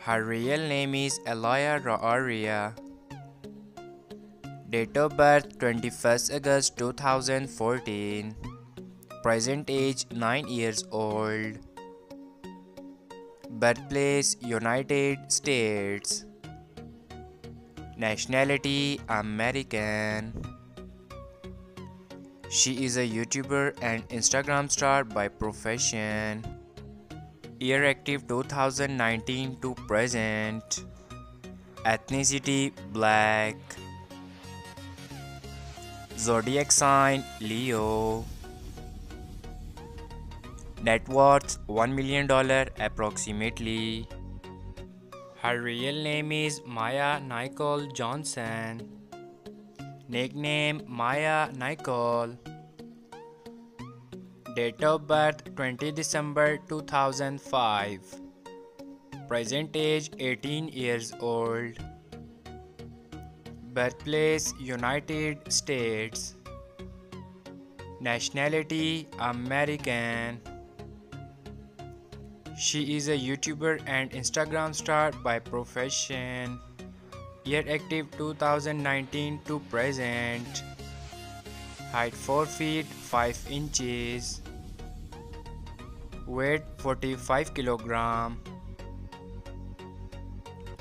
Her real name is Alaiya R'ria. Date of birth 21st August 2014. Present age 9 years old. Birthplace United States. Nationality American. She is a YouTuber and Instagram star by profession. Year active 2019 to present. Ethnicity Black. Zodiac sign Leo. Net worth $1 million approximately. Her real name is Mya Nicole Johnson. Nickname Mya Nicole. Date of birth 20 December 2005. Present age 18 years old. Birthplace United States. Nationality American. She is a YouTuber and Instagram star by profession. Year active 2019 to present. Height 4 feet 5 inches. Weight 45 kilogram.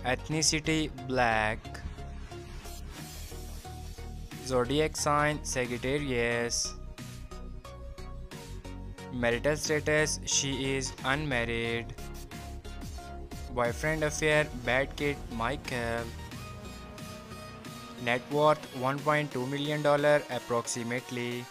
Ethnicity black. Zodiac sign Sagittarius. Marital status She is unmarried. Boyfriend affair Bad Kid Michael. Net worth $1.2 million approximately.